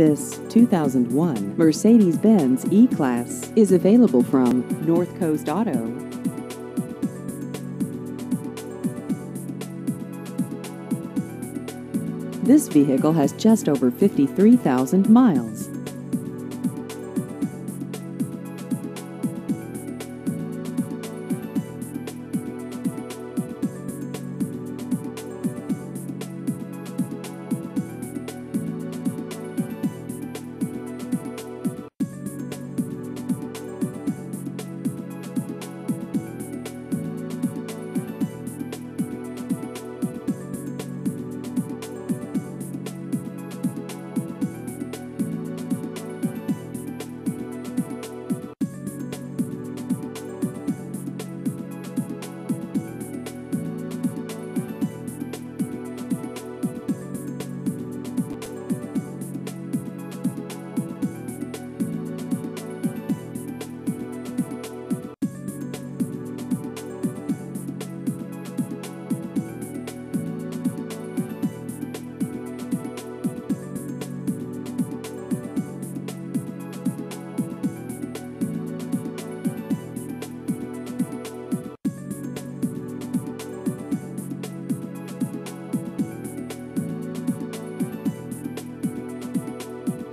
This 2001 Mercedes-Benz E-Class is available from North Coast Auto. This vehicle has just over 53,000 miles.